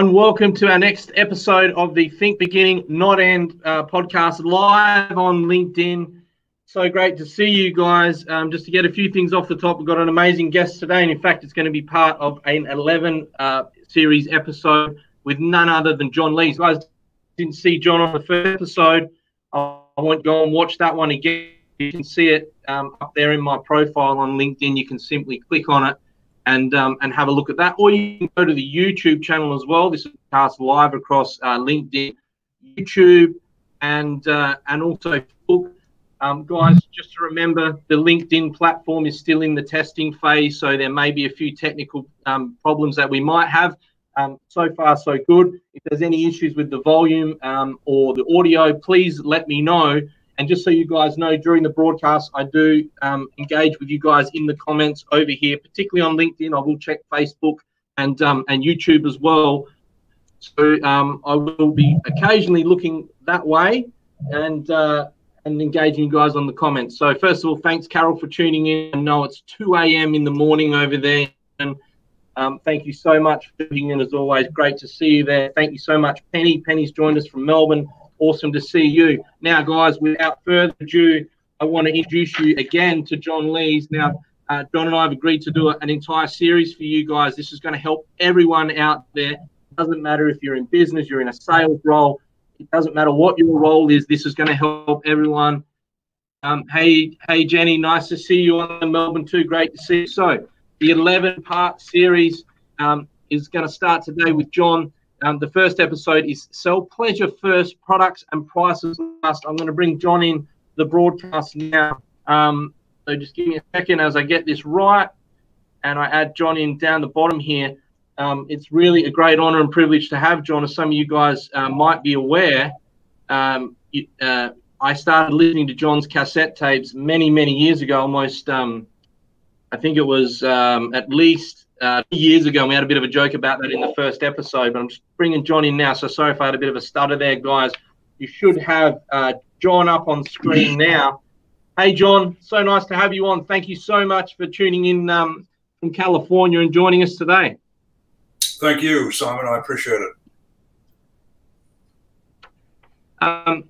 Everyone, welcome to our next episode of the Think Beginning Not End uh, podcast live on LinkedIn. So great to see you guys. Um, just to get a few things off the top, we've got an amazing guest today, and in fact, it's going to be part of an 11 uh, series episode with none other than John Lees. So guys didn't see John on the first episode, I want to go and watch that one again. You can see it um, up there in my profile on LinkedIn. You can simply click on it and um, and have a look at that. Or you can go to the YouTube channel as well. This is cast live across uh, LinkedIn, YouTube, and uh, and also Facebook. Um, guys, just to remember, the LinkedIn platform is still in the testing phase, so there may be a few technical um, problems that we might have. Um, so far, so good. If there's any issues with the volume um, or the audio, please let me know and just so you guys know, during the broadcast, I do um, engage with you guys in the comments over here, particularly on LinkedIn. I will check Facebook and um, and YouTube as well. So um, I will be occasionally looking that way and uh, and engaging you guys on the comments. So first of all, thanks Carol for tuning in. I know it's 2 a.m. in the morning over there, and um, thank you so much for tuning in as always. Great to see you there. Thank you so much, Penny. Penny's joined us from Melbourne. Awesome to see you. Now, guys, without further ado, I want to introduce you again to John Lees. Now, uh, John and I have agreed to do an entire series for you guys. This is going to help everyone out there. It doesn't matter if you're in business, you're in a sales role. It doesn't matter what your role is. This is going to help everyone. Um, hey, hey, Jenny, nice to see you on the Melbourne too. Great to see you. So, the 11 part series um, is going to start today with John. Um, the first episode is sell pleasure first, products and prices last. I'm going to bring John in the broadcast now. Um, so just give me a second as I get this right and I add John in down the bottom here. Um, it's really a great honor and privilege to have John. As some of you guys uh, might be aware, um, it, uh, I started listening to John's cassette tapes many, many years ago, almost, um, I think it was um, at least uh, years ago. and we had a bit of a joke about that in the first episode, but I'm just bringing John in now. So sorry if I had a bit of a stutter there, guys. You should have uh, John up on screen now. Hey, John, so nice to have you on. Thank you so much for tuning in um, from California and joining us today. Thank you, Simon. I appreciate it. Um,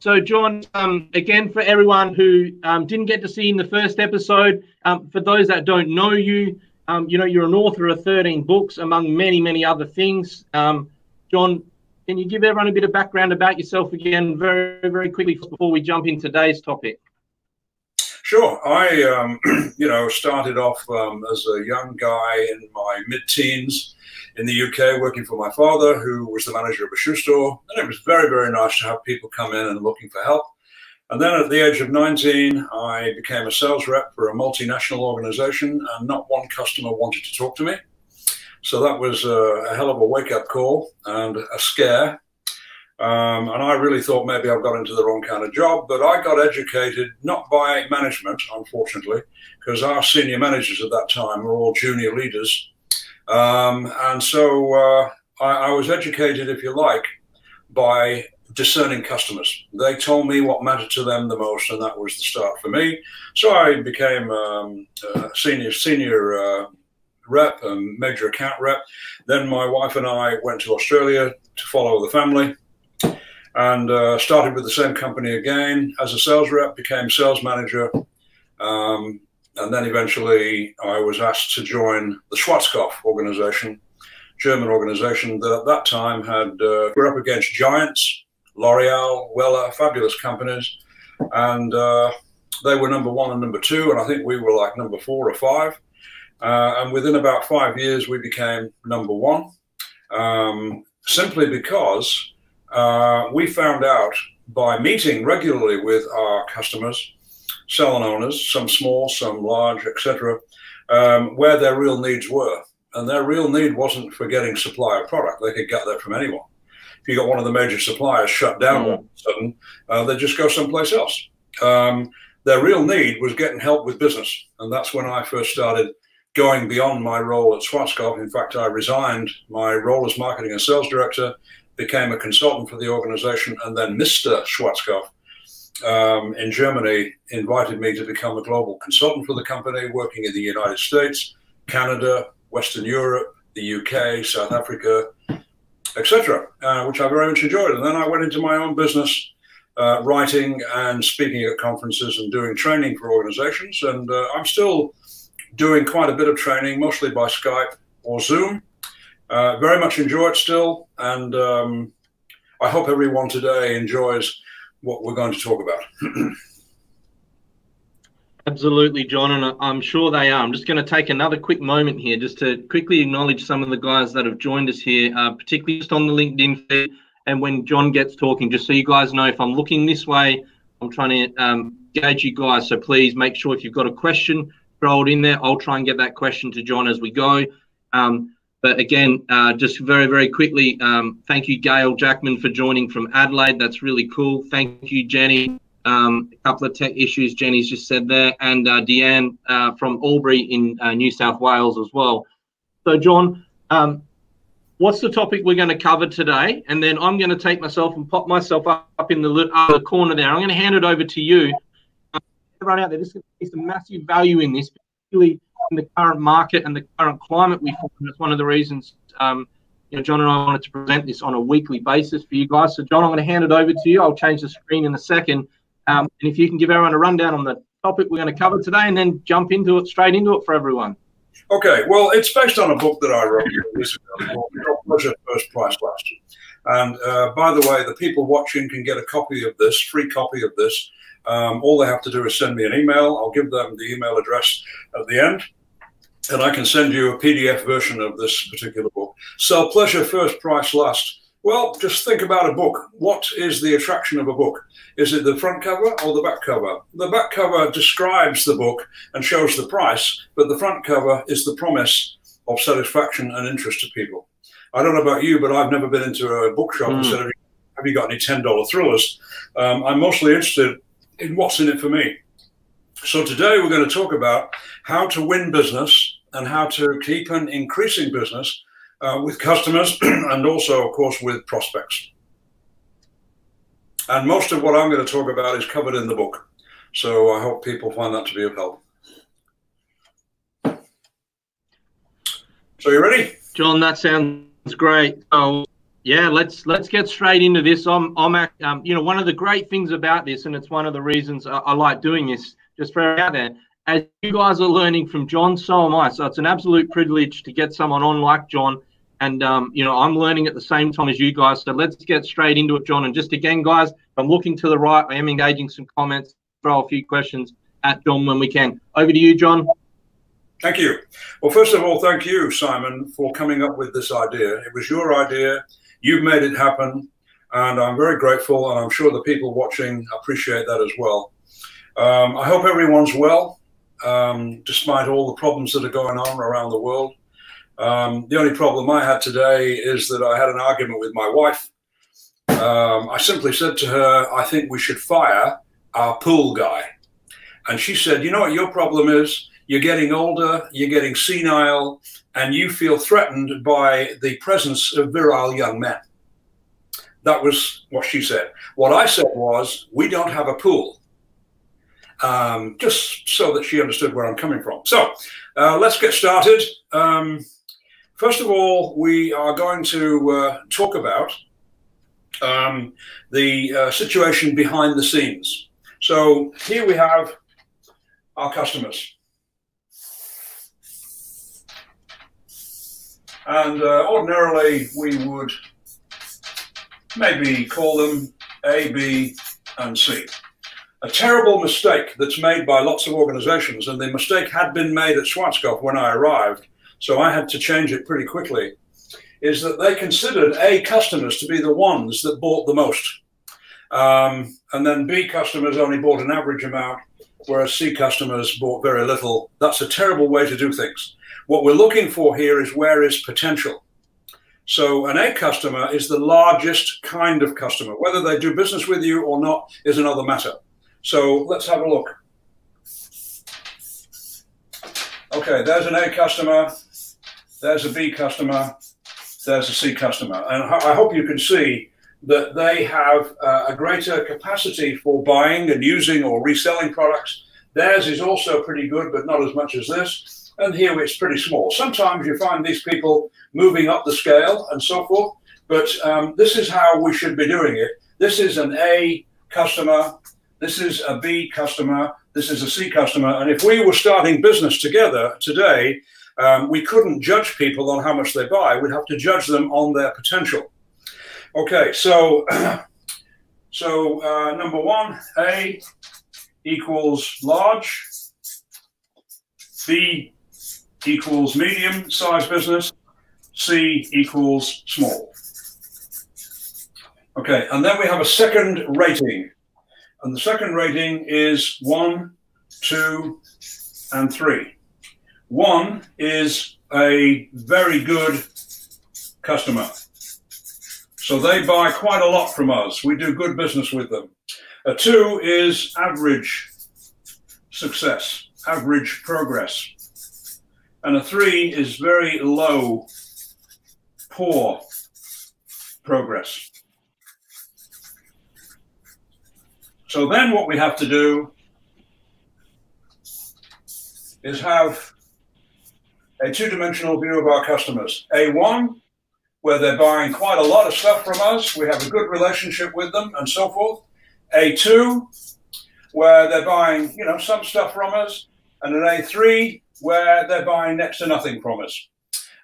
so, John, um, again, for everyone who um, didn't get to see in the first episode, um, for those that don't know you, um, you know, you're an author of 13 books, among many, many other things. Um, John, can you give everyone a bit of background about yourself again, very, very quickly before we jump into today's topic? Sure. I, um, you know, started off um, as a young guy in my mid-teens in the UK, working for my father, who was the manager of a shoe store, and it was very, very nice to have people come in and looking for help. And then at the age of 19, I became a sales rep for a multinational organization, and not one customer wanted to talk to me. So that was a, a hell of a wake up call and a scare. Um, and I really thought maybe I've got into the wrong kind of job, but I got educated not by management, unfortunately, because our senior managers at that time were all junior leaders. Um, and so uh, I, I was educated, if you like, by discerning customers. They told me what mattered to them the most, and that was the start for me. So I became um, a senior senior uh, rep, a major account rep. Then my wife and I went to Australia to follow the family, and uh, started with the same company again as a sales rep. Became sales manager. Um, and then eventually I was asked to join the Schwarzkopf organization, German organization that at that time had uh, we're up against giants L'Oreal, Wella, fabulous companies. And uh, they were number one and number two, and I think we were like number four or five. Uh, and within about five years, we became number one, um, simply because uh, we found out by meeting regularly with our customers, salon owners, some small, some large, etc., um, where their real needs were. And their real need wasn't for getting supply of product; they could get that from anyone you got one of the major suppliers shut down mm. all of a sudden, uh, they just go someplace else. Um, their real need was getting help with business. And that's when I first started going beyond my role at Schwarzkopf. In fact, I resigned my role as marketing and sales director, became a consultant for the organization, and then Mr. Schwarzkopf um, in Germany invited me to become a global consultant for the company, working in the United States, Canada, Western Europe, the UK, South Africa, etc., uh, which I very much enjoyed. And then I went into my own business, uh, writing and speaking at conferences and doing training for organizations. And uh, I'm still doing quite a bit of training, mostly by Skype or Zoom. Uh, very much enjoy it still. And um, I hope everyone today enjoys what we're going to talk about. Absolutely, John, and I'm sure they are. I'm just going to take another quick moment here just to quickly acknowledge some of the guys that have joined us here, uh, particularly just on the LinkedIn feed. And when John gets talking, just so you guys know, if I'm looking this way, I'm trying to um, gauge you guys. So please make sure if you've got a question, throw it in there. I'll try and get that question to John as we go. Um, but again, uh, just very, very quickly, um, thank you, Gail Jackman, for joining from Adelaide. That's really cool. Thank you, Jenny um, a couple of tech issues Jenny's just said there, and uh, Deanne uh, from Albury in uh, New South Wales as well. So, John, um, what's the topic we're going to cover today? And then I'm going to take myself and pop myself up, in the other corner there. I'm going to hand it over to you. Um, everyone out there, this is some massive value in this, particularly in the current market and the current climate we find. That's one of the reasons. Um, you know, John and I wanted to present this on a weekly basis for you guys. So, John, I'm going to hand it over to you. I'll change the screen in a second. Um, and if you can give everyone a rundown on the topic we're going to cover today and then jump into it, straight into it for everyone. Okay, well, it's based on a book that I wrote years ago called Pleasure First Price Last. And uh, by the way, the people watching can get a copy of this, free copy of this. Um, all they have to do is send me an email. I'll give them the email address at the end. And I can send you a PDF version of this particular book. Sell Pleasure First Price Last well, just think about a book. What is the attraction of a book? Is it the front cover or the back cover? The back cover describes the book and shows the price, but the front cover is the promise of satisfaction and interest to people. I don't know about you, but I've never been into a bookshop mm. and hmm. said, Have you got any $10 thrillers? Um, I'm mostly interested in what's in it for me. So today we're going to talk about how to win business and how to keep an increasing business uh, with customers and also, of course, with prospects. And most of what I'm going to talk about is covered in the book. So I hope people find that to be of help. So you ready? John, that sounds great. Oh, yeah, let's let's get straight into this. I'm I'm um, you know one of the great things about this, and it's one of the reasons I, I like doing this. Just for out there, as you guys are learning from John, so am I. So it's an absolute privilege to get someone on like John and um, you know, I'm learning at the same time as you guys. So let's get straight into it, John. And just again, guys, I'm looking to the right. I am engaging some comments. Throw a few questions at John when we can. Over to you, John. Thank you. Well, first of all, thank you, Simon, for coming up with this idea. It was your idea. You've made it happen. And I'm very grateful. And I'm sure the people watching appreciate that as well. Um, I hope everyone's well, um, despite all the problems that are going on around the world. Um, the only problem I had today is that I had an argument with my wife. Um, I simply said to her, I think we should fire our pool guy. And she said, You know what your problem is? You're getting older, you're getting senile, and you feel threatened by the presence of virile young men. That was what she said. What I said was, We don't have a pool. Um, just so that she understood where I'm coming from. So uh, let's get started. Um, First of all, we are going to uh, talk about um, the uh, situation behind the scenes. So here we have our customers. And uh, ordinarily we would maybe call them A, B, and C. A terrible mistake that's made by lots of organizations, and the mistake had been made at Schwarzkopf when I arrived, so I had to change it pretty quickly, is that they considered A customers to be the ones that bought the most. Um, and then B customers only bought an average amount, whereas C customers bought very little. That's a terrible way to do things. What we're looking for here is where is potential. So an A customer is the largest kind of customer. Whether they do business with you or not is another matter. So let's have a look. Okay, there's an A customer there's a B customer, there's a C customer. And I hope you can see that they have uh, a greater capacity for buying and using or reselling products. Theirs is also pretty good, but not as much as this. and here it's pretty small. Sometimes you find these people moving up the scale and so forth, but um, this is how we should be doing it. This is an A customer, this is a B customer, this is a C customer, and if we were starting business together today, um, we couldn't judge people on how much they buy. We'd have to judge them on their potential. Okay, so so uh, number one, A equals large, B equals medium sized business, C equals small. Okay, and then we have a second rating. And the second rating is one, two, and three. One is a very good customer. So they buy quite a lot from us. We do good business with them. A two is average success, average progress. And a three is very low, poor progress. So then what we have to do is have a two-dimensional view of our customers. A1 where they're buying quite a lot of stuff from us. We have a good relationship with them and so forth. A2, where they're buying, you know, some stuff from us. And an A3, where they're buying next to nothing from us.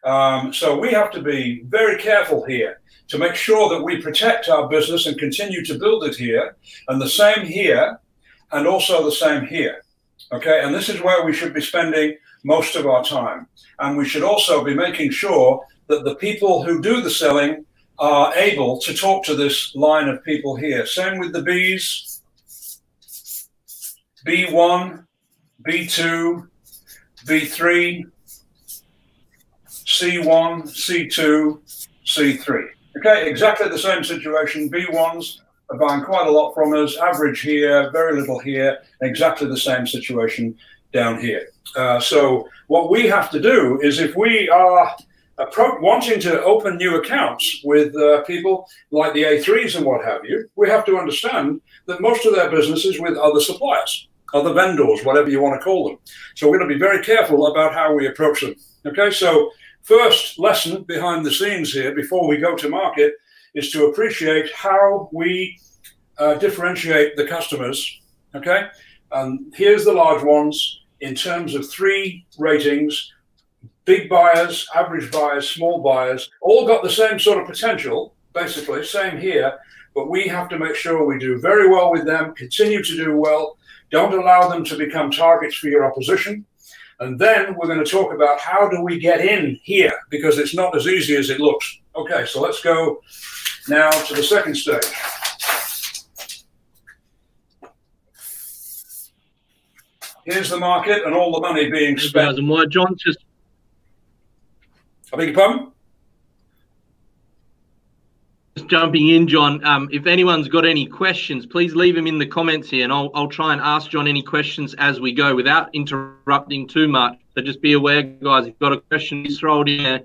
Um, so we have to be very careful here to make sure that we protect our business and continue to build it here. And the same here, and also the same here. Okay, and this is where we should be spending most of our time. And we should also be making sure that the people who do the selling are able to talk to this line of people here. Same with the bees. B1, B2, B3, C1, C2, C3. Okay, exactly the same situation. B1s are buying quite a lot from us, average here, very little here, exactly the same situation down here. Uh, so what we have to do is if we are wanting to open new accounts with uh, people like the A3s and what have you, we have to understand that most of their business is with other suppliers, other vendors, whatever you want to call them. So we're going to be very careful about how we approach them. Okay, so first lesson behind the scenes here before we go to market is to appreciate how we uh, differentiate the customers. Okay, and here's the large ones in terms of three ratings big buyers, average buyers, small buyers, all got the same sort of potential, basically, same here. But we have to make sure we do very well with them, continue to do well, don't allow them to become targets for your opposition. And then we're going to talk about how do we get in here, because it's not as easy as it looks. Okay, so let's go now to the second stage. Here's the market and all the money being spent. And why John just I beg your pardon? Just jumping in, John. Um, if anyone's got any questions, please leave them in the comments here, and I'll, I'll try and ask John any questions as we go without interrupting too much. So just be aware, guys, if you've got a question, just throw it in there.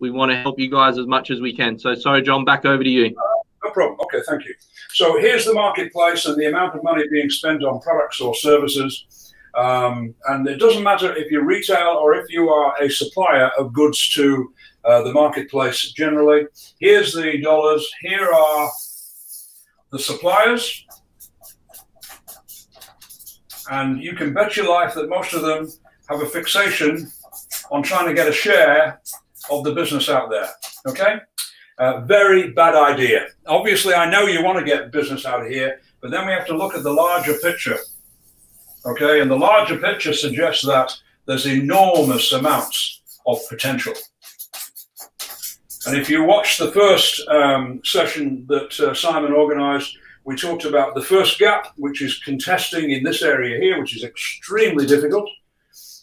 We want to help you guys as much as we can. So sorry, John, back over to you. Uh, no problem. Okay, thank you. So here's the marketplace and the amount of money being spent on products or services um, and it doesn't matter if you're retail or if you are a supplier of goods to uh, the marketplace generally. Here's the dollars. Here are the suppliers. And you can bet your life that most of them have a fixation on trying to get a share of the business out there. Okay? Uh, very bad idea. Obviously, I know you want to get business out of here, but then we have to look at the larger picture. Okay, and the larger picture suggests that there's enormous amounts of potential. And if you watch the first um, session that uh, Simon organized, we talked about the first gap, which is contesting in this area here, which is extremely difficult.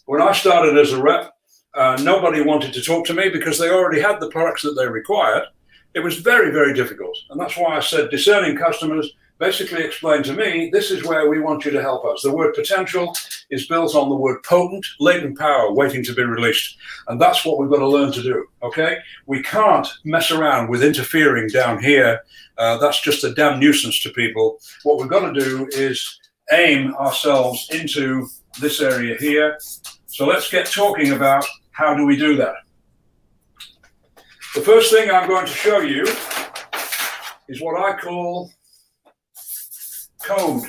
When I started as a rep, uh, nobody wanted to talk to me because they already had the products that they required. It was very, very difficult. And that's why I said discerning customers basically explained to me this is where we want you to help us. The word potential is built on the word potent, latent power waiting to be released. And that's what we've got to learn to do. Okay? We can't mess around with interfering down here. Uh, that's just a damn nuisance to people. What we've got to do is aim ourselves into this area here So let's get talking about how do we do that. The first thing I'm going to show you is what I call code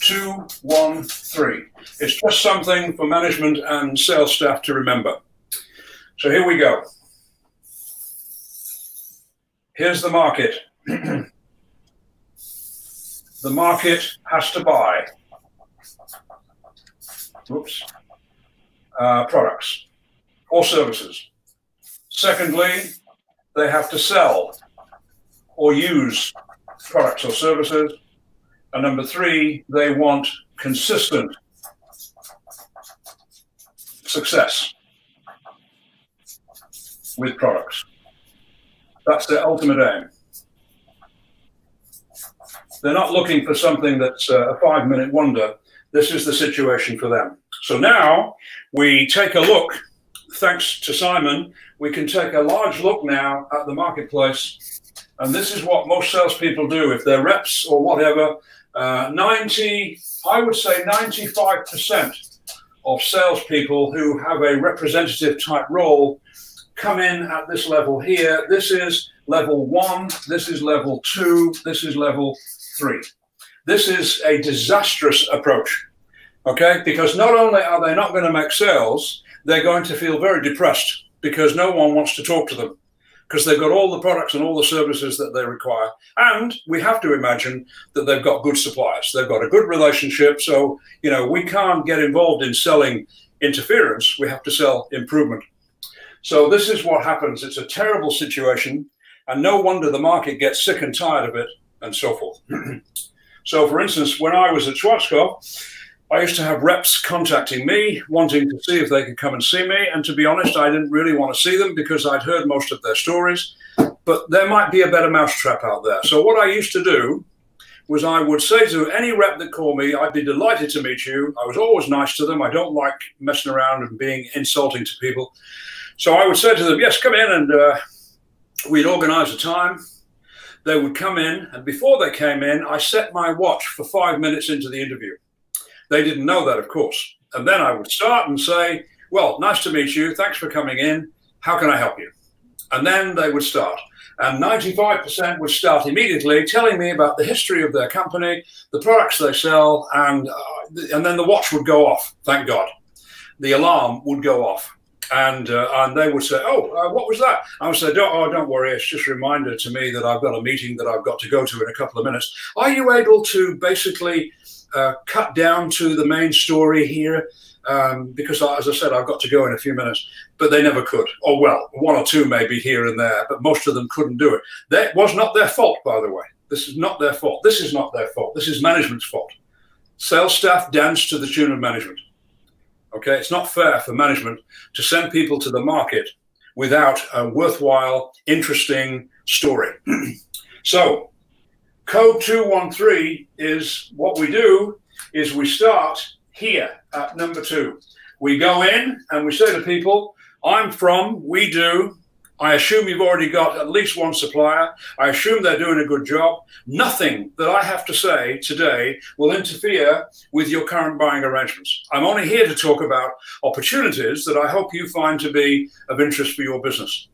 213. It's just something for management and sales staff to remember. So here we go. Here's the market. the market has to buy oops, uh, products or services. Secondly, they have to sell or use products or services. And number three, they want consistent success with products. That's their ultimate aim. They're not looking for something that's uh, a five minute wonder. This is the situation for them. So now we take a look, thanks to Simon, we can take a large look now at the marketplace. And this is what most salespeople do. If they're reps or whatever, uh, 90, I would say 95% of salespeople who have a representative type role come in at this level here. This is level one, this is level two, this is level three. This is a disastrous approach okay? Because not only are they not going to make sales, they're going to feel very depressed because no one wants to talk to them because they've got all the products and all the services that they require. And we have to imagine that they've got good suppliers. They've got a good relationship. So, you know, we can't get involved in selling interference. We have to sell improvement. So this is what happens. It's a terrible situation. And no wonder the market gets sick and tired of it and so forth. so, for instance, when I was at Schwarzkopf, I used to have reps contacting me, wanting to see if they could come and see me. And to be honest, I didn't really want to see them because I'd heard most of their stories. But there might be a better mousetrap out there. So what I used to do was I would say to any rep that called me, I'd be delighted to meet you. I was always nice to them. I don't like messing around and being insulting to people. So I would say to them, yes, come in. And uh, we'd organize a time. They would come in. And before they came in, I set my watch for five minutes into the interview. They didn't know that, of course. And then I would start and say, Well, nice to meet you. Thanks for coming in. How can I help you? And then they would start. And 95% would start immediately telling me about the history of their company, the products they sell, and, uh, and then the watch would go off, thank God. The alarm would go off. And, uh, and they would say, Oh, uh, what was that? I would say, don't, Oh, don't worry. It's just a reminder to me that I've got a meeting that I've got to go to in a couple of minutes. Are you able to basically uh, cut down to the main story here um, because, as I said, I've got to go in a few minutes. But they never could. Or, well, one or two maybe here and there, but most of them couldn't do it. That was not their fault, by the way. This is not their fault. This is not their fault. This is management's fault. Sales staff dance to the tune of management. Okay, it's not fair for management to send people to the market without a worthwhile, interesting story. so, Code 213 is what we do is we start here at number two. We go in and we say to people, I'm from, we do. I assume you've already got at least one supplier. I assume they're doing a good job. Nothing that I have to say today will interfere with your current buying arrangements. I'm only here to talk about opportunities that I hope you find to be of interest for your business.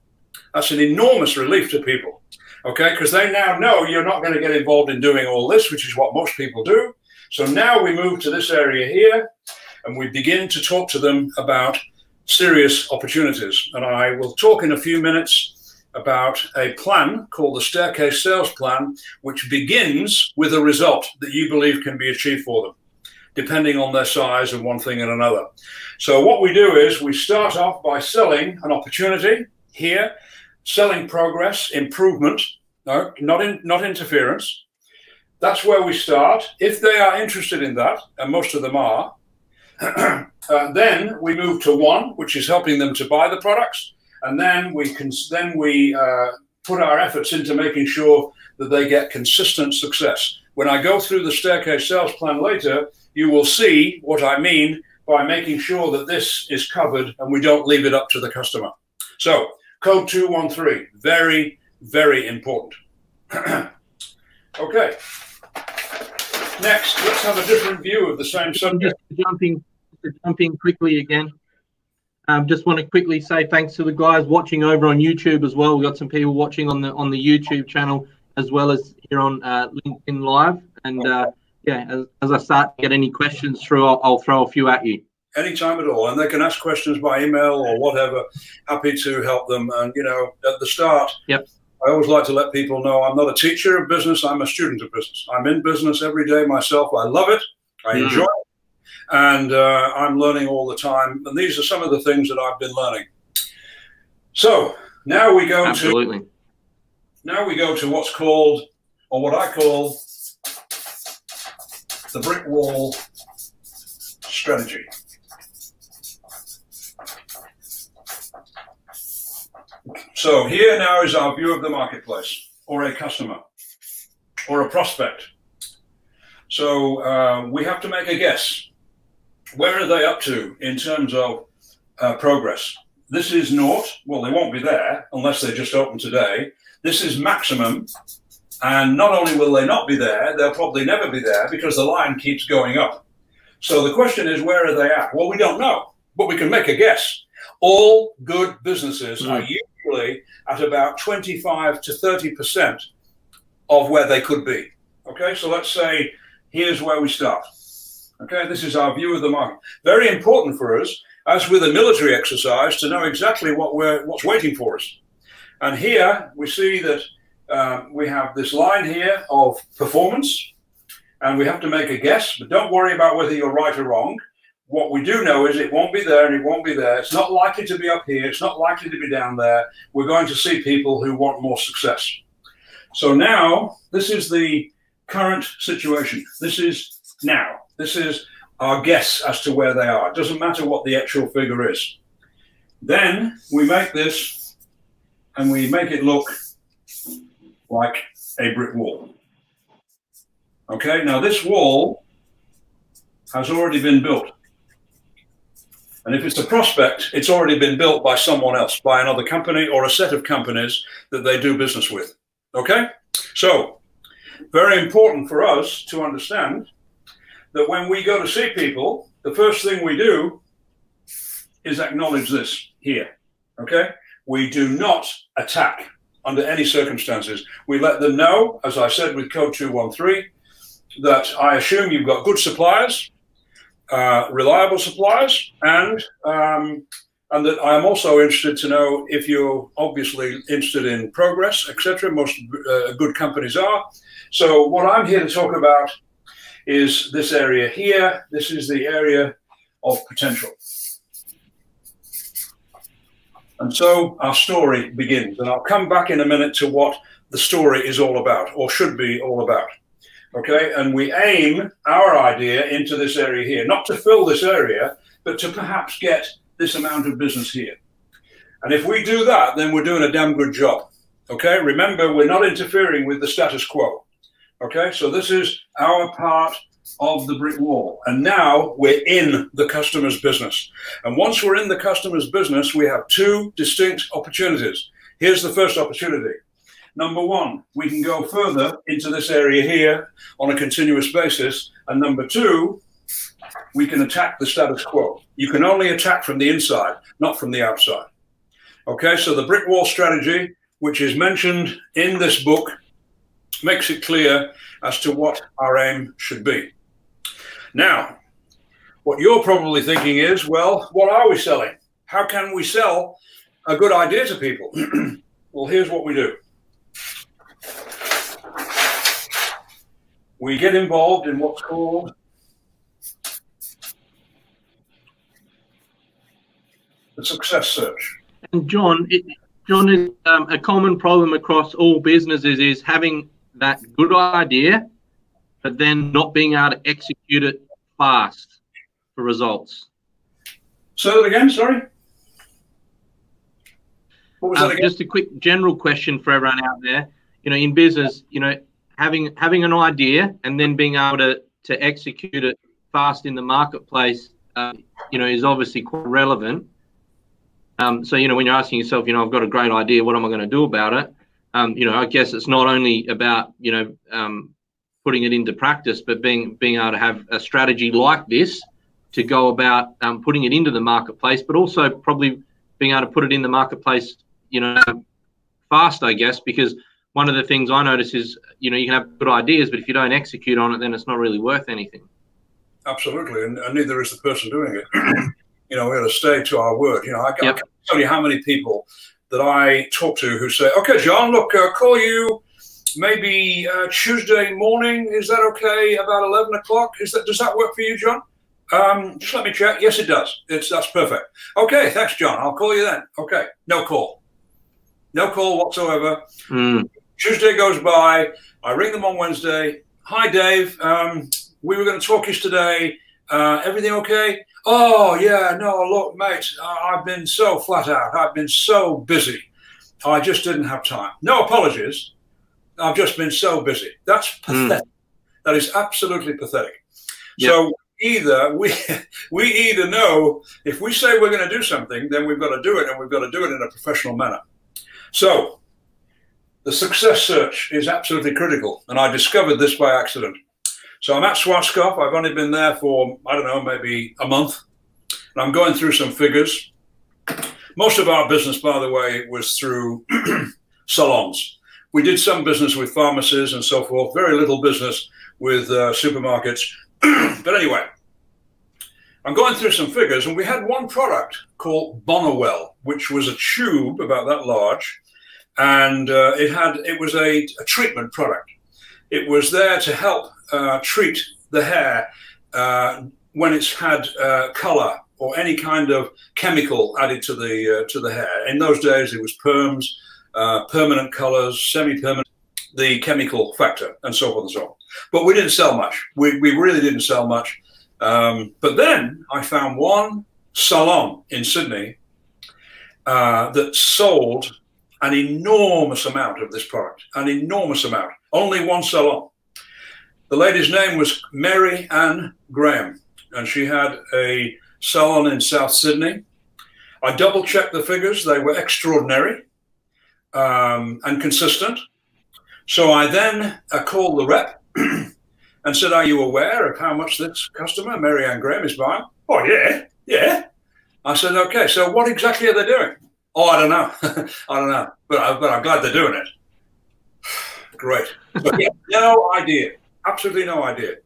That's an enormous relief to people okay? Because they now know you're not going to get involved in doing all this, which is what most people do. So now we move to this area here and we begin to talk to them about serious opportunities. And I will talk in a few minutes about a plan called the Staircase Sales Plan, which begins with a result that you believe can be achieved for them, depending on their size and one thing and another. So what we do is we start off by selling an opportunity here selling progress, improvement, no, not in, not interference. That's where we start. If they are interested in that, and most of them are, uh, then we move to one, which is helping them to buy the products, and then we can then we uh, put our efforts into making sure that they get consistent success. When I go through the staircase sales plan later, you will see what I mean by making sure that this is covered and we don't leave it up to the customer. So Code 213, very, very important. okay. Next, let's have a different view of the same subject. Just jumping, to jump quickly again. Um, just want to quickly say thanks to the guys watching over on YouTube as well. We've got some people watching on the on the YouTube channel as well as here on uh, LinkedIn Live. And uh, yeah, as, as, I start to get any questions through, I'll, I'll throw a few at you. Anytime at all. And they can ask questions by email or whatever. Happy to help them. And, you know, at the start, yep. I always like to let people know I'm not a teacher of business, I'm a student of business. I'm in business every day myself. I love it, I mm. enjoy it, and uh, I'm learning all the time. And these are some of the things that I've been learning. So now we go Absolutely. to now we go to what's called, or what I call, the brick wall strategy. So here now is our view of the marketplace, or a customer, or a prospect. So uh, we have to make a guess. Where are they up to in terms of uh, progress? This is naught. Well, they won't be there unless they just open today. This is maximum. And not only will they not be there, they'll probably never be there because the line keeps going up. So the question is, where are they at? Well, we don't know, but we can make a guess. All good businesses mm. are at about 25 to 30% of where they could be. Okay, so let's say here's where we start. Okay, this is our view of the market. Very important for us, as with a military exercise, to know exactly what we're what's waiting for us. And here we see that uh, we have this line here of performance, and we have to make a guess, but don't worry about whether you're right or wrong. What we do know is it won't be there and it won't be there. It's not likely to be up here. It's not likely to be down there. We're going to see people who want more success. So now, this is the current situation. This is now. This is our guess as to where they are. It doesn't matter what the actual figure is. Then we make this and we make it look like a brick wall. Okay, now this wall has already been built. And if it's a prospect, it's already been built by someone else, by another company or a set of companies that they do business with. Okay? So, very important for us to understand that when we go to see people, the first thing we do is acknowledge this here. Okay? We do not attack under any circumstances. We let them know, as I said with code 213, that I assume you've got good suppliers, uh, reliable suppliers, and um, and that I am also interested to know if you're obviously interested in progress, etc. Most uh, good companies are. So what I'm here to talk about is this area here. This is the area of potential. And so our story begins. And I'll come back in a minute to what the story is all about, or should be all about. Okay, and we aim our idea into this area here, not to fill this area, but to perhaps get this amount of business here. And if we do that, then we're doing a damn good job. Okay, remember, we're not interfering with the status quo. Okay, so this is our part of the brick wall. And now we're in the customer's business. And once we're in the customer's business, we have two distinct opportunities. Here's the first opportunity. Number one, we can go further into this area here on a continuous basis. And number two, we can attack the status quo. You can only attack from the inside, not from the outside. Okay, so the brick wall strategy, which is mentioned in this book, makes it clear as to what our aim should be. Now, what you're probably thinking is, well, what are we selling? How can we sell a good idea to people? well, here's what we do. We get involved in what's called the success search. And John, it, John is um, a common problem across all businesses is having that good idea but then not being able to execute it fast for results. Say that again, sorry. What was that again? Just a quick general question for everyone out there. You know, in business, you know, having having an idea and then being able to to execute it fast in the marketplace, uh, you know, is obviously quite relevant. Um, so, you know, when you're asking yourself, you know, I've got a great idea, what am I going to do about it? Um, you know, I guess it's not only about, you know, um, putting it into practice, but being being able to have a strategy like this to go about um, putting it into the marketplace, but also probably being able to put it in the marketplace, you know, fast, I guess, because one of the things I notice is, you know, you can have good ideas, but if you don't execute on it, then it's not really worth anything. Absolutely, and, and neither is the person doing it. you know, we got to stay to our word. You know, I, yep. I can't tell you how many people that I talk to who say, "Okay, John, look, uh, call you maybe uh, Tuesday morning. Is that okay? About eleven o'clock? Is that does that work for you, John?" Um, just let me check. Yes, it does. It's that's perfect. Okay, thanks, John. I'll call you then. Okay, no call, no call whatsoever. Mm. Tuesday goes by. I ring them on Wednesday. Hi, Dave. Um, we were going to talk yesterday. Uh, everything okay? Oh yeah, no. Look, mate, I've been so flat out. I've been so busy. I just didn't have time. No apologies. I've just been so busy. That's hmm. pathetic. Mm. That is absolutely pathetic. Yep. So either we we either know if we say we're going to do something, then we've got to do it, and we've got to do it in a professional manner. So the success search is absolutely critical, and I discovered this by accident. So I'm at Schwarzkopf. I've only been there for I don't know, maybe a month, and I'm going through some figures. Most of our business, by the way, was through salons. We did some business with pharmacies and so forth. Very little business with uh, supermarkets but anyway, I'm going through some figures, and we had one product called Bonacure, which was a tube about that large, and uh, it had it was a, a, treatment product. It was there to help uh, treat the hair uh, when it's had uh, color or any kind of chemical added to the uh, to the hair. In those days, it was perms, permanent colors, semi-permanent, the chemical factor, and so forth and so on. But we didn't sell much. We, we really didn't sell much. Um, but then I found one salon in Sydney uh, that sold an enormous amount of this product, an enormous amount. Only one salon. The lady's name was Mary Ann Graham, and she had a salon in South Sydney. I double checked the figures, they were extraordinary um, and consistent. So I then uh, called the rep and said, Are you aware of how much this customer, Mary Ann Graham, is buying? Oh, yeah, yeah. I said, Okay, so what exactly are they doing? Oh, I don't know. I don't know. But, I, but I'm glad they're doing it. Great. But yeah, no idea. Absolutely no idea.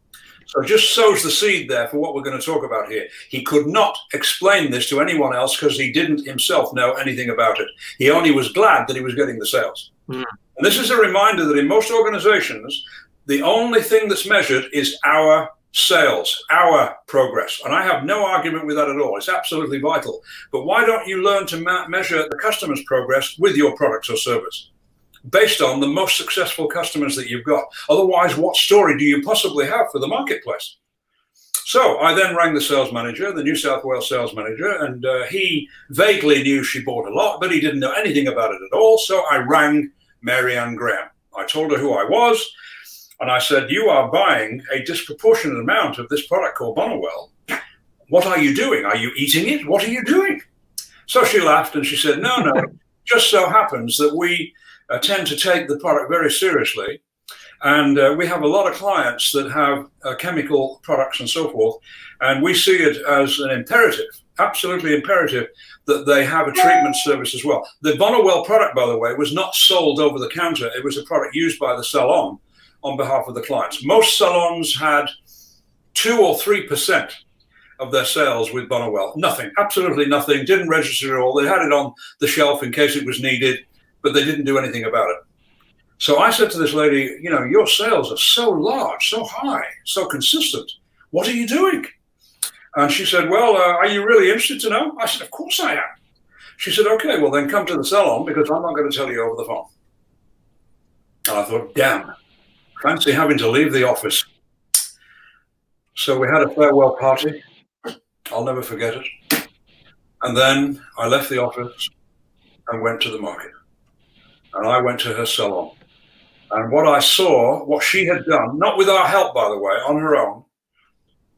So just sows the seed there for what we're going to talk about here. He could not explain this to anyone else because he didn't himself know anything about it. He only was glad that he was getting the sales. Mm. And this is a reminder that in most organizations, the only thing that's measured is our sales, our progress. And I have no argument with that at all. It's absolutely vital. But why don't you learn to measure the customer's progress with your products or service? Based on the most successful customers that you've got. Otherwise, what story do you possibly have for the marketplace? So I then rang the sales manager, the New South Wales sales manager, and uh, he vaguely knew she bought a lot, but he didn't know anything about it at all. So I rang Marianne Graham. I told her who I was. And I said, You are buying a disproportionate amount of this product called Bonawell. What are you doing? Are you eating it? What are you doing? So she laughed and she said, No, no. Just so happens that we uh, tend to take the product very seriously. And uh, we have a lot of clients that have uh, chemical products and so forth. And we see it as an imperative, absolutely imperative, that they have a treatment service as well. The Bonawell product, by the way, was not sold over the counter. It was a product used by the salon on behalf of the clients. Most salons had two or three percent of their sales with Bonawell. Nothing, absolutely nothing. Didn't register at all. They had it on the shelf in case it was needed, but they didn't do anything about it. So I said to this lady, you know, your sales are so large, so high, so consistent. What are you doing? And she said, well, uh, are you really interested to know? I said, of course I am. She said, okay, well then come to the salon because I'm not going to tell you over the phone. And I thought, damn, fancy having to leave the office. So we had a farewell party. I'll never forget it. And then I left the office and went to the market. And I went to her salon. And what I saw, what she had done, not with our help, by the way, on her own,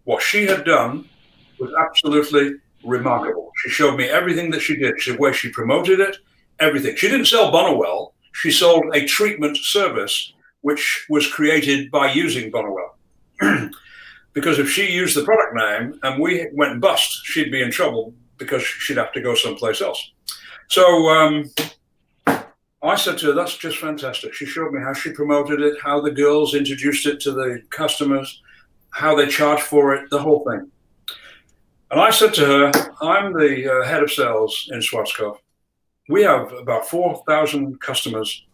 what she had done was absolutely remarkable. She showed me everything that she did, the way she promoted it, everything. She didn't sell Bonawell. She sold a treatment service which was created by using Bonawell. because if she used the product name and we went bust, she'd be in trouble because she'd have to go someplace else. So um, I said to her, that's just fantastic. She showed me how she promoted it, how the girls introduced it to the customers, how they charged for it, the whole thing. And I said to her, I'm the uh, head of sales in Schwarzkopf. We have about 4,000 customers,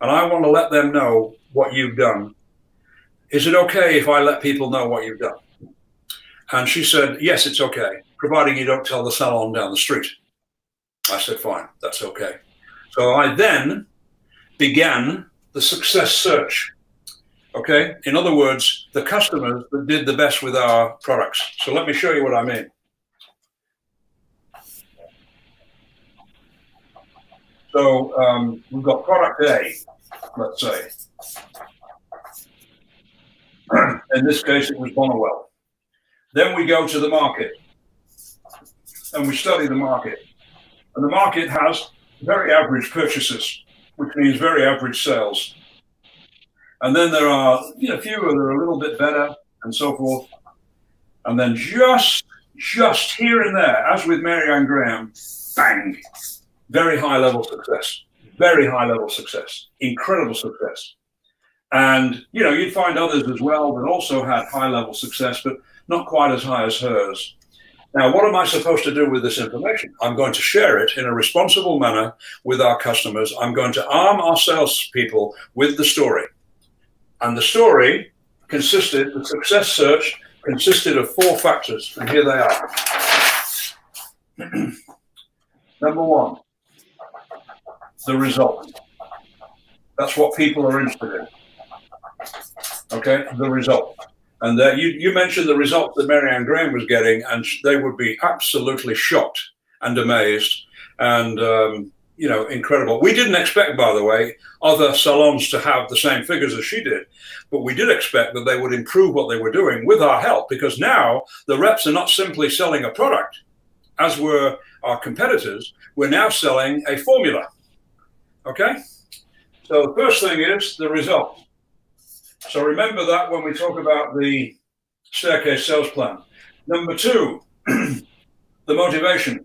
and I want to let them know what you've done. Is it okay if I let people know what you've done? And she said, Yes, it's okay, providing you don't tell the salon down the street. I said, Fine, that's okay. So I then began the success search. Okay. In other words, the customers that did the best with our products. So let me show you what I mean. So um, we've got product A, let's say. In this case, it was Bonawell. Then we go to the market and we study the market. And the market has very average purchases, which means very average sales. And then there are you know, a few that are a little bit better and so forth. And then just, just here and there, as with Mary-Ann Graham, bang, very high level success, very high level success, incredible success. And, you know, you'd find others as well that also had high level success, but not quite as high as hers. Now, what am I supposed to do with this information? I'm going to share it in a responsible manner with our customers. I'm going to arm our salespeople with the story. And the story consisted, the success search consisted of four factors, and here they are. Number one, the result. That's what people are interested in. Okay, the result. And uh, you, you mentioned the result that Mary-Ann Graham was getting, and they would be absolutely shocked and amazed and, um, you know, incredible. We didn't expect, by the way, other salons to have the same figures as she did, but we did expect that they would improve what they were doing with our help because now the reps are not simply selling a product, as were our competitors. We're now selling a formula. Okay? So the first thing is the result. So remember that when we talk about the staircase sales plan. Number two, the motivation.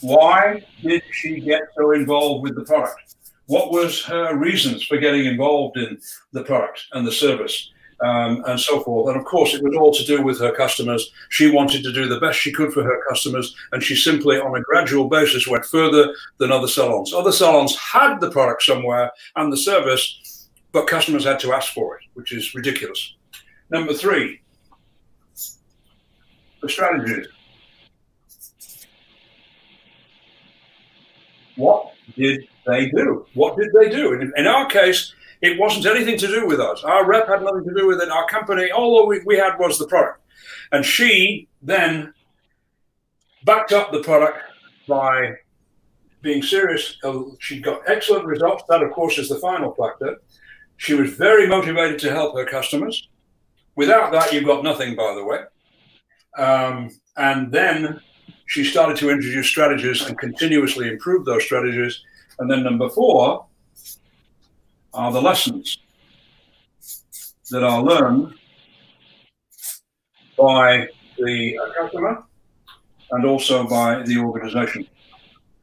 Why did she get so involved with the product? What was her reasons for getting involved in the product and the service? Um, and so forth. And of course, it was all to do with her customers. She wanted to do the best she could for her customers, and she simply, on a gradual basis, went further than other salons. Other salons had the product somewhere and the service, but customers had to ask for it, which is ridiculous. Number three, the strategies. What did they do? What did they do? In, in, our case, it wasn't anything to do with us. Our rep had nothing to do with it. Our company, all we, we had was the product. And she then backed up the product by being serious. She got excellent results. That, of course, is the final factor. She was very motivated to help her customers. Without that, you've got nothing, by the way. Um, and then she started to introduce strategies and continuously improve those strategies. And then number four are the lessons that are learned by the customer and also by the organization.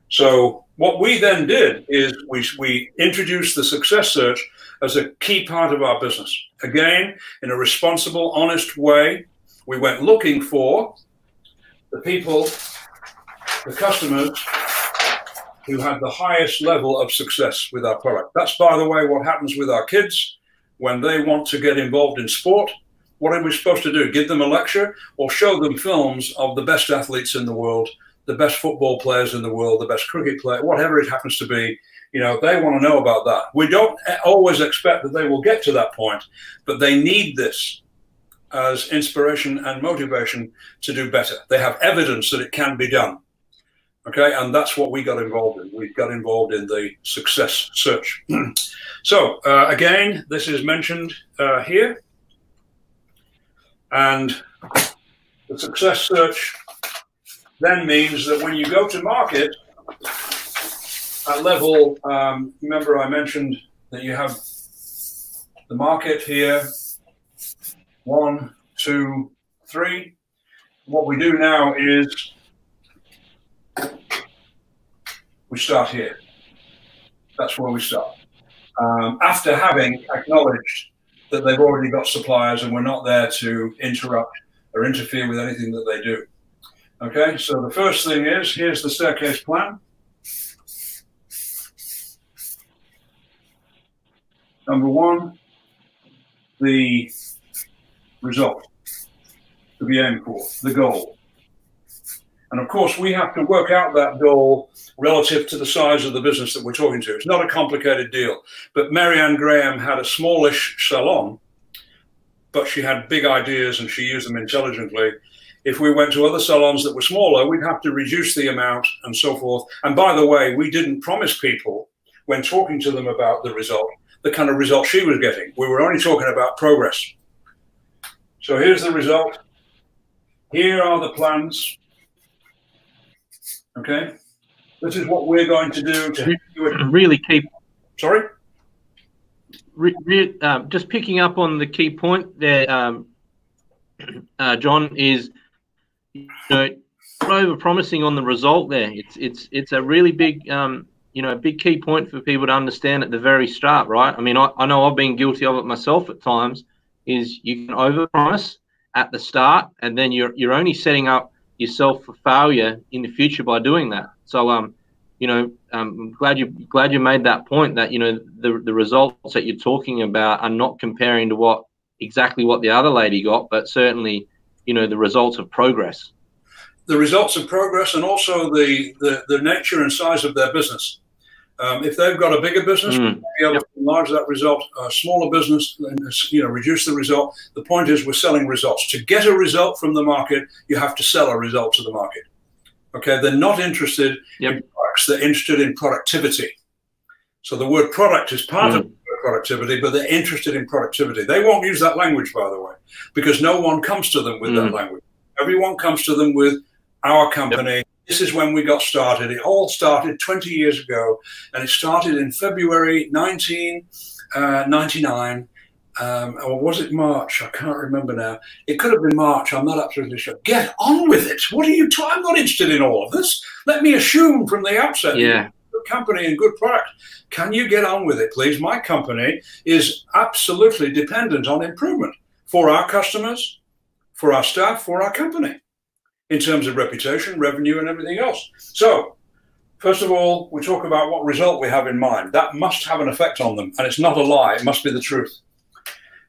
So what we then did is we, we introduced the success search as a key part of our business. Again, in a responsible, honest way, we went looking for the people, the customers who had the highest level of success with our product. That's, by the way, what happens with our kids when they want to get involved in sport. What are we supposed to do? Give them a lecture or show them films of the best athletes in the world, the best football players in the world, the best cricket player, whatever it happens to be, you know, they want to know about that. We don't always expect that they will get to that point, but they need this as inspiration and motivation to do better. They have evidence that it can be done. Okay, and that's what we got involved in. We got involved in the success search. so, uh, again, this is mentioned uh, here. And the success search then means that when you go to market, at level, um, remember I mentioned that you have the market here, One, two, three. What we do now is we start here. That's where we start. Um, after having acknowledged that they've already got suppliers and we're not there to interrupt or interfere with anything that they do. Okay, so the first thing is here's the staircase plan. Number one, the result to be aimed for, the goal. And of course, we have to work out that goal relative to the size of the business that we're talking to. It's not a complicated deal. But Marianne Graham had a smallish salon, but she had big ideas and she used them intelligently. If we went to other salons that were smaller, we'd have to reduce the amount and so forth. And by the way, we didn't promise people when talking to them about the result the kind of result she was getting. We were only talking about progress. So here's the result. Here are the plans. Okay. This is what we're going to do to really keep. Sorry. Re, re, um, just picking up on the key point there, um, uh, John is you know over promising on the result there. It's it's it's a really big um, you know a big key point for people to understand at the very start, right? I mean, I, I know I've been guilty of it myself at times. Is you can over promise at the start, and then you're you're only setting up yourself for failure in the future by doing that. So um, you know, um, I'm glad you glad you made that point that you know the the results that you're talking about are not comparing to what exactly what the other lady got, but certainly you know the results of progress. The results of progress, and also the the, the nature and size of their business. Um, if they've got a bigger business, mm. be able to enlarge that result. A smaller business, you know, reduce the result. The point is, we're selling results. To get a result from the market, you have to sell a result to the market. Okay, they're not interested yep. in products; they're interested in productivity. So the word product is part mm. of productivity, but they're interested in productivity. They won't use that language, by the way, because no one comes to them with mm. that language. Everyone comes to them with our company. Yep this is when we got started. It all started 20 years ago, and it started in February 1999. Uh, um, or was it March? I can't remember now. It could have been March. I'm not absolutely sure. Get on with it. What are you? T- I'm not interested in all of this. Let me assume from the outset. Yeah. Good company and good product. Can you get on with it, please? My company is absolutely dependent on improvement for our customers, for our staff, for our company in terms of reputation, revenue, and everything else. So, first of all, we talk about what result we have in mind. That must have an effect on them, and it's not a lie, it must be the truth.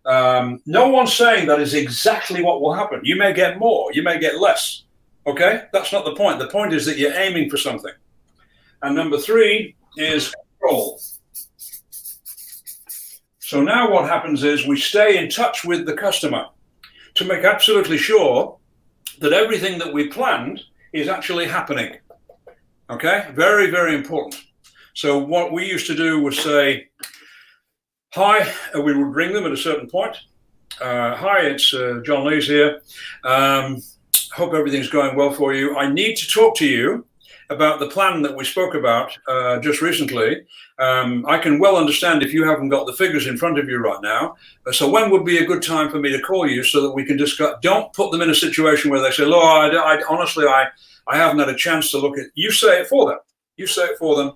Um, no one's saying that is exactly what will happen. You may get more, you may get less. Okay? That's not the point. The point is that you're aiming for something. And number three is control. So now what happens is we stay in touch with the customer to make absolutely sure that everything that we planned is actually happening. Okay, very, very important. So what we used to do was say, hi, we would ring them at a certain point. Uh, hi, it's uh, John Lees here. Um, hope everything's going well for you. I need to talk to you about the plan that we spoke about uh, just recently. Um, I can well understand if you haven't got the figures in front of you right now. Uh, so when would be a good time for me to call you so that we can discuss? Don't put them in a situation where they say, "Lord, I, I, honestly, I, I haven't had a chance to look at." You say it for them. You say it for them,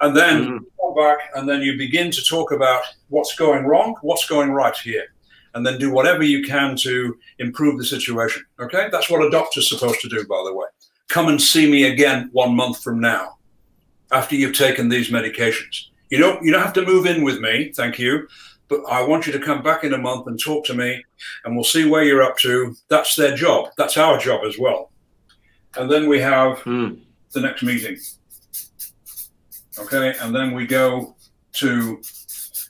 and then mm-hmm. come back, and then you begin to talk about what's going wrong, what's going right here, and then do whatever you can to improve the situation. Okay, that's what a doctor's supposed to do, by the way come and see me again one month from now after you've taken these medications. You don't you don't have to move in with me, thank you. But I want you to come back in a month and talk to me and we'll see where you're up to. That's their job. That's our job as well. And then we have mm. the next meeting. Okay, and then we go to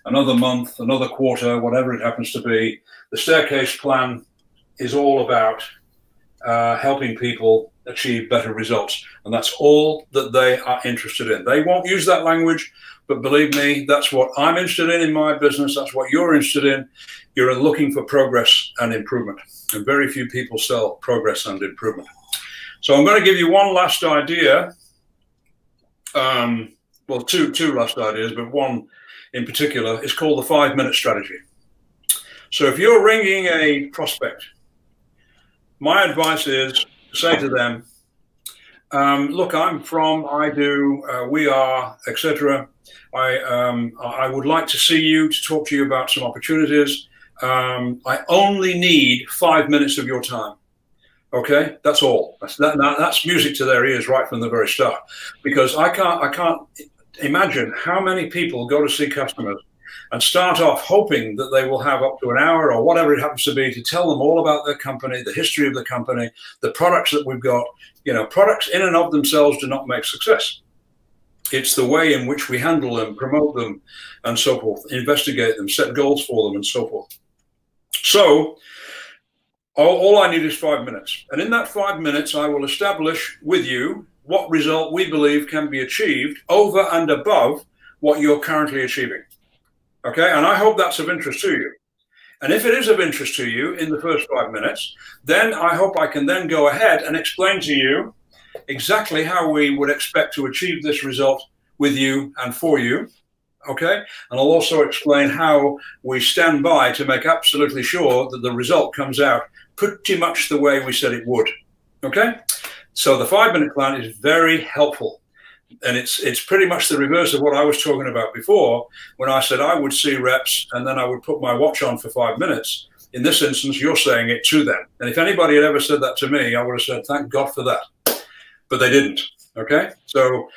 another month, another quarter, whatever it happens to be. The staircase plan is all about uh, helping people achieve better results. And that's all that they are interested in. They won't use that language, but believe me, that's what I'm interested in in my business. That's what you're interested in. You're looking for progress and improvement. And very few people sell progress and improvement. So I'm going to give you one last idea. Um, well, two, two last ideas, but one in particular is called the five minute strategy. So if you're ringing a prospect, my advice is say to them, um, look, I'm from, I do, uh, we are, etc. I, um, I would like to see you to talk to you about some opportunities. Um, I only need five minutes of your time. Okay, that's all. That's, that, that's music to their ears right from the very start, because I can't I can't imagine how many people go to see customers and start off hoping that they will have up to an hour or whatever it happens to be to tell them all about their company, the history of the company, the products that we've got. You know, products in and of themselves do not make success. It's the way in which we handle them, promote them, and so forth, investigate them, set goals for them, and so forth. So, all, all I need is five minutes. And in that five minutes, I will establish with you what result we believe can be achieved over and above what you're currently achieving. Okay, and I hope that's of interest to you. And if it is of interest to you in the first five minutes, then I hope I can then go ahead and explain to you exactly how we would expect to achieve this result with you and for you. Okay, and I'll also explain how we stand by to make absolutely sure that the result comes out pretty much the way we said it would. Okay, so the five minute plan is very helpful. And it's it's pretty much the reverse of what I was talking about before when I said I would see reps and then I would put my watch on for five minutes. In this instance, you're saying it to them. And if anybody had ever said that to me, I would have said, thank God for that. But they didn't. Okay. So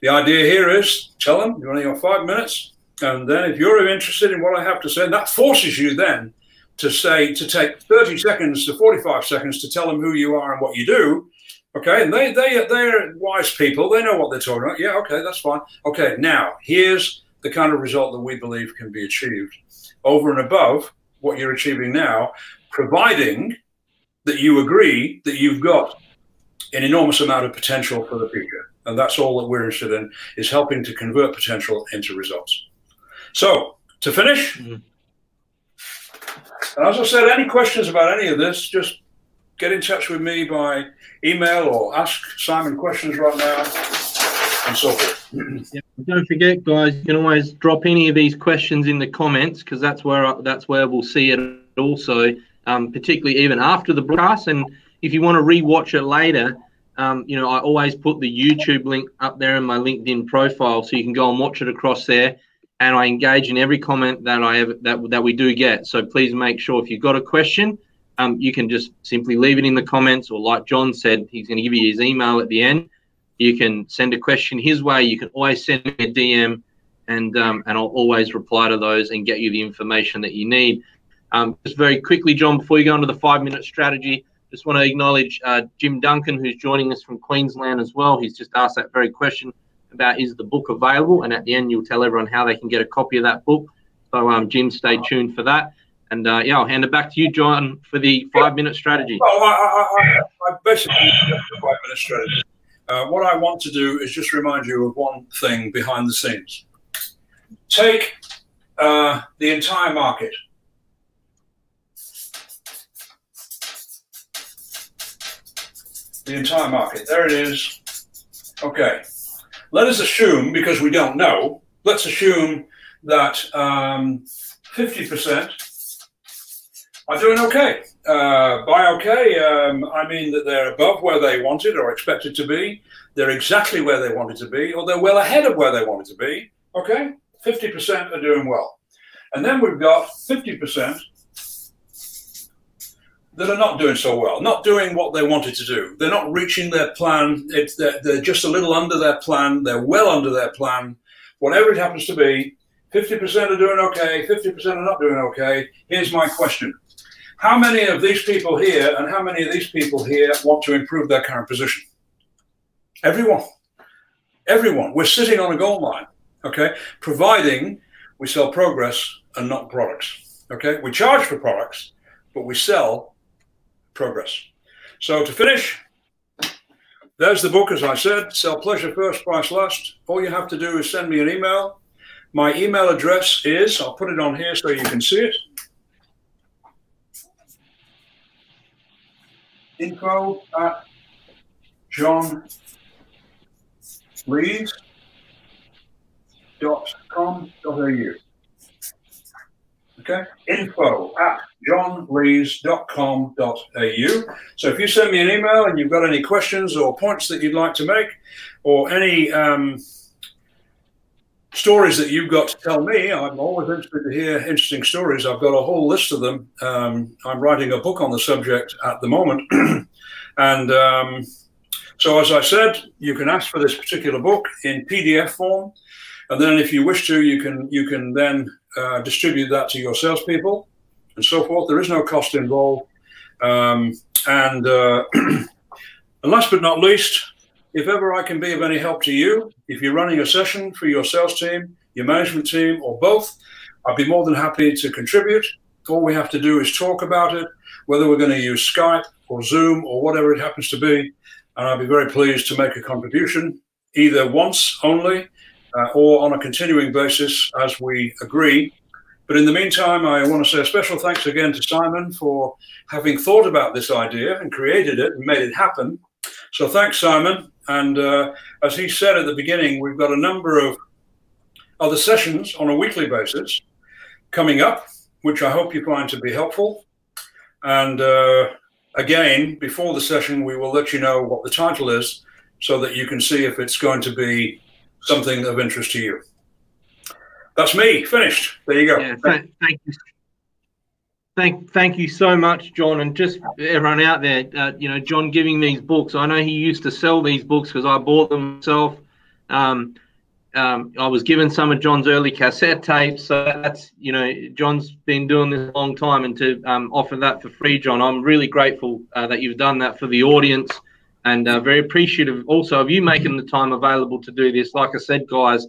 the idea here is tell them you only got five minutes. And then if you're interested in what I have to say, that forces you then to say, to take 30 seconds to 45 seconds to tell them who you are and what you do Okay, and they they they're wise people. They know what they're talking about. Yeah, okay, that's fine. Okay, now here's the kind of result that we believe can be achieved over and above what you're achieving now, providing that you agree that you've got an enormous amount of potential for the future. And that's all that we're interested in is helping to convert potential into results. So to finish, mm -hmm. and as I said, any questions about any of this, just get in touch with me by email or ask Simon questions right now and so forth. yeah, don't forget, guys, you can always drop any of these questions in the comments because that's where that's where we'll see it also, um, particularly even after the broadcast. And if you want to rewatch it later, um, you know, I always put the YouTube link up there in my LinkedIn profile, so you can go and watch it across there. And I engage in every comment that I have that that we do get. So please make sure if you've got a question, um, you can just simply leave it in the comments, or like John said, he's going to give you his email at the end. You can send a question his way. You can always send me a DM, and um, and I'll always reply to those and get you the information that you need. Um, just very quickly, John, before you go into the five-minute strategy, just want to acknowledge uh, Jim Duncan, who's joining us from Queensland as well. He's just asked that very question about is the book available, and at the end, you'll tell everyone how they can get a copy of that book. So, um, Jim, stay tuned for that. And uh, yeah, I'll hand it back to you, John, for the five-minute strategy. Well, I, I, I, basically five-minute strategy. Uh, what I want to do is just remind you of one thing behind the scenes. Take uh, the entire market. The entire market. There it is. Okay. Let us assume, because we don't know, let's assume that um, 50% are doing okay. Uh, by okay, um, I mean that they're above where they wanted or expected to be. They're exactly where they wanted to be, or they're well ahead of where they wanted to be. Okay, 50% are doing well. And then we've got 50% that are not doing so well, not doing what they wanted to do. They're not reaching their plan. They're, they're just a little under their plan. They're well under their plan. Whatever it happens to be, 50% are doing okay, 50% are not doing okay. Here's my question how many of these people here and how many of these people here want to improve their current position? Everyone. Everyone. We're sitting on a gold mine, okay? Providing we sell progress and not products, okay? We charge for products, but we sell progress. So to finish, there's the book, as I said, Sell Pleasure First, Price Last. All you have to do is send me an email. My email address is, I'll put it on here so you can see it. Info at John dot com dot au. Okay, info at johnlees.com.au. So if you send me an email and you've got any questions or points that you'd like to make, or any um, stories that you've got to tell me, I'm always interested to hear interesting stories. I've got a whole list of them. Um, I'm writing a book on the subject at the moment. and um, so, as I said, you can ask for this particular book in PDF form. And then if you wish to, you can you can then uh, distribute that to your salespeople and so forth. There is no cost involved. Um, and, uh, and last but not least, if ever I can be of any help to you, if you're running a session for your sales team, your management team, or both, I'd be more than happy to contribute. All we have to do is talk about it, whether we're going to use Skype or Zoom or whatever it happens to be. And I'd be very pleased to make a contribution, either once only uh, or on a continuing basis as we agree. But in the meantime, I want to say a special thanks again to Simon for having thought about this idea and created it and made it happen. So thanks, Simon. And uh, as he said at the beginning, we've got a number of other sessions on a weekly basis coming up, which I hope you find to be helpful. And uh, again, before the session, we will let you know what the title is so that you can see if it's going to be something of interest to you. That's me, finished. There you go. Yeah, thank, thank you. Thank, thank you so much, John, and just everyone out there. Uh, you know, John giving these books. I know he used to sell these books because I bought them myself. Um, um, I was given some of John's early cassette tapes, so that's you know, John's been doing this a long time, and to um, offer that for free, John, I'm really grateful uh, that you've done that for the audience and uh, very appreciative also of you making the time available to do this. Like I said, guys,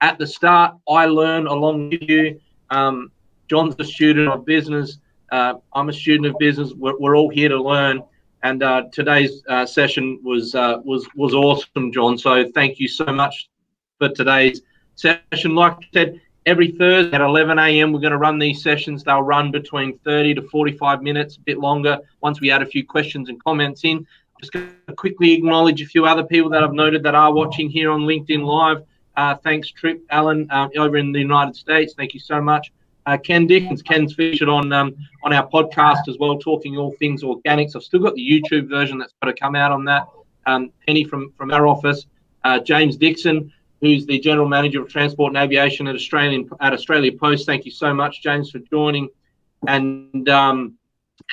at the start, I learn along with you. Um, John's a student of business. Uh, I'm a student of business. We're, we're all here to learn. And uh, today's uh, session was uh, was was awesome, John. So thank you so much for today's session. Like I said, every Thursday at 11 a.m. we're going to run these sessions. They'll run between 30 to 45 minutes, a bit longer. Once we add a few questions and comments in, just going to quickly acknowledge a few other people that I've noted that are watching here on LinkedIn Live. Uh, thanks, Trip Allen, um, over in the United States. Thank you so much. Uh, Ken Dickens. Ken's featured on um, on our podcast as well, talking all things organics. I've still got the YouTube version that's got to come out on that. Um, Penny from from our office. Uh, James Dixon, who's the general manager of transport and aviation at Australian at Australia Post. Thank you so much, James, for joining. And um,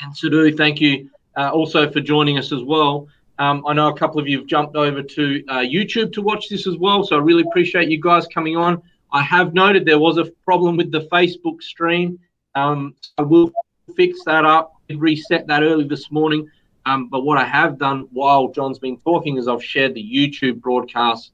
and Sadhu, thank you uh, also for joining us as well. Um, I know a couple of you have jumped over to uh, YouTube to watch this as well, so I really appreciate you guys coming on. I have noted there was a problem with the Facebook stream. Um, I will fix that up, reset that early this morning. Um, but what I have done while John's been talking is I've shared the YouTube broadcast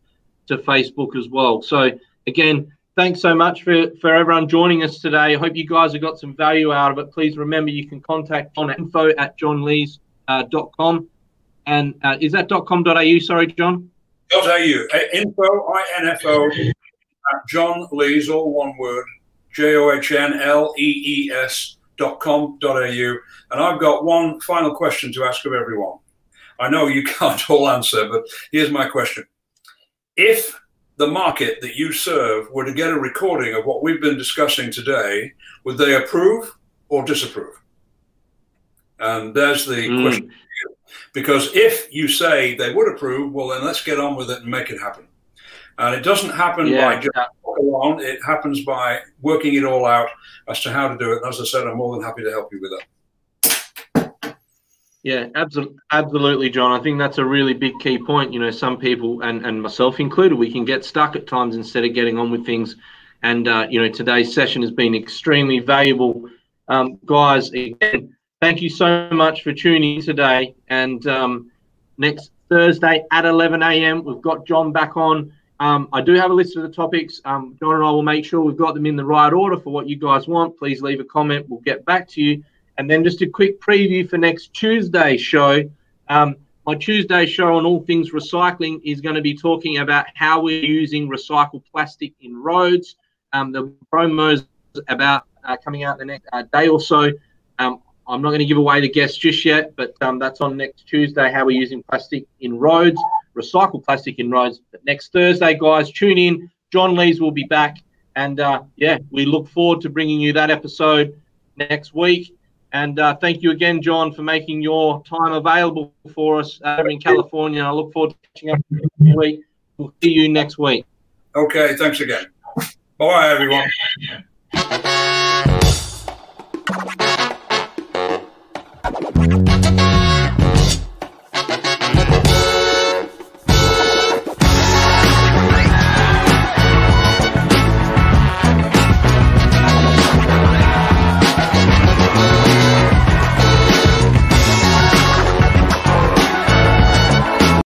to Facebook as well. So again, thanks so much for, for everyone joining us today. I hope you guys have got some value out of it. Please remember you can contact at info at johnlees.com. Uh, and uh, is that .com.au? Sorry, John. .au. Info, I-N-F-O, John Lees, all one word, J-O-H-N-L-E-E-S dot com dot au. And I've got one final question to ask of everyone. I know you can't all answer, but here's my question. If the market that you serve were to get a recording of what we've been discussing today, would they approve or disapprove? And there's the mm. question. Because if you say they would approve, well, then let's get on with it and make it happen. And it doesn't happen yeah, by just alone. It happens by working it all out as to how to do it. And as I said, I'm more than happy to help you with that. Yeah, absolutely, absolutely, John. I think that's a really big key point. You know, some people, and, and myself included, we can get stuck at times instead of getting on with things. And, uh, you know, today's session has been extremely valuable. Um, guys, again, thank you so much for tuning in today. And um, next Thursday at 11 a.m., we've got John back on. Um, I do have a list of the topics. Um, John and I will make sure we've got them in the right order for what you guys want. Please leave a comment. We'll get back to you. And then just a quick preview for next Tuesday show. Um, my Tuesday show on all things recycling is going to be talking about how we're using recycled plastic in roads. Um, the promos about uh, coming out the next uh, day or so. Um, I'm not going to give away the guests just yet, but um, that's on next Tuesday. How we're using plastic in roads, recycled plastic in roads. But next Thursday, guys, tune in. John Lees will be back And uh, yeah, we look forward to bringing you that episode next week. And uh, thank you again, John, for making your time available for us uh, in California. I look forward to catching up next week. We'll see you next week. Okay, thanks again. Bye, everyone.